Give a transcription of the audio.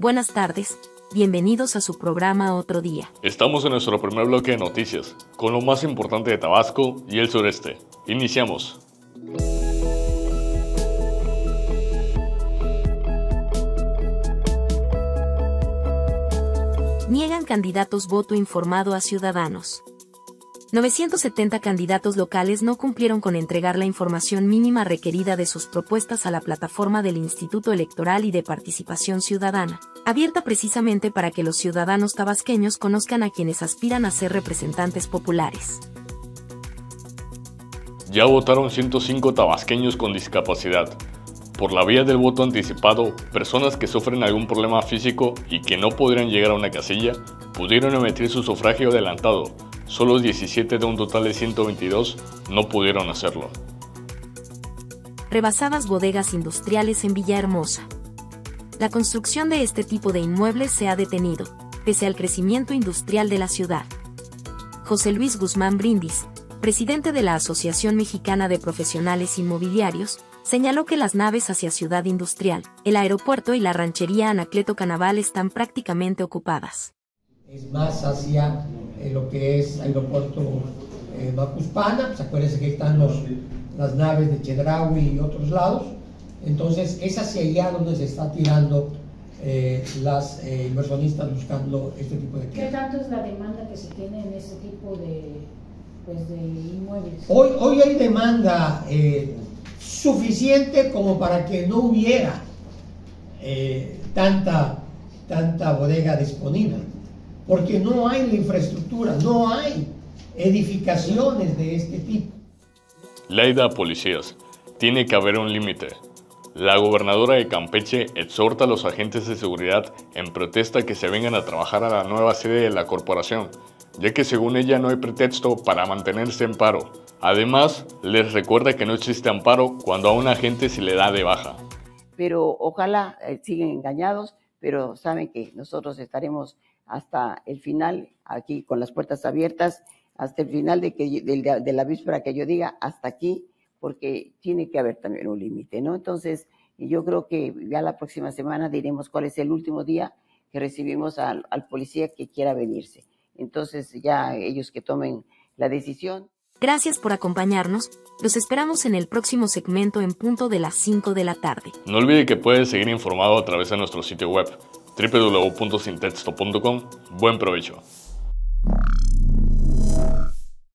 Buenas tardes, bienvenidos a su programa Otro Día. Estamos en nuestro primer bloque de noticias, con lo más importante de Tabasco y el sureste. Iniciamos. Niegan candidatos voto informado a ciudadanos. 970 candidatos locales no cumplieron con entregar la información mínima requerida de sus propuestas a la plataforma del Instituto Electoral y de Participación Ciudadana, abierta precisamente para que los ciudadanos tabasqueños conozcan a quienes aspiran a ser representantes populares. Ya votaron 105 tabasqueños con discapacidad. Por la vía del voto anticipado, personas que sufren algún problema físico y que no podrían llegar a una casilla pudieron emitir su sufragio adelantado. Solo 17 de un total de 122 no pudieron hacerlo. Rebasadas bodegas industriales en Villahermosa. La construcción de este tipo de inmuebles se ha detenido, pese al crecimiento industrial de la ciudad. José Luis Guzmán Brindis, presidente de la Asociación Mexicana de Profesionales Inmobiliarios, señaló que las naves hacia Ciudad Industrial, el aeropuerto y la ranchería Anacleto Canaval están prácticamente ocupadas. Es más hacia eh, lo que es aeropuerto eh, Macuspana, pues acuérdense que están los, las naves de Chedraui y otros lados, entonces es hacia allá donde se está tirando eh, las eh, inversionistas buscando este tipo de ¿Qué tanto es la demanda que se tiene en este tipo de, pues, de inmuebles? Hoy, hoy hay demanda eh, suficiente como para que no hubiera eh, tanta, tanta bodega disponible, porque no hay la infraestructura, no hay edificaciones de este tipo. Leida a policías. Tiene que haber un límite. La gobernadora de Campeche exhorta a los agentes de seguridad en protesta que se vengan a trabajar a la nueva sede de la corporación, ya que según ella no hay pretexto para mantenerse en paro. Además, les recuerda que no existe amparo cuando a un agente se le da de baja. pero ojalá eh, siguen engañados, pero saben que nosotros estaremos hasta el final, aquí con las puertas abiertas, hasta el final de, que, de, de la víspera que yo diga, hasta aquí, porque tiene que haber también un límite, ¿no? Entonces, yo creo que ya la próxima semana diremos cuál es el último día que recibimos al, al policía que quiera venirse. Entonces, ya ellos que tomen la decisión. Gracias por acompañarnos, los esperamos en el próximo segmento en punto de las 5 de la tarde. No olvide que puede seguir informado a través de nuestro sitio web www.sintexto.com. Buen provecho.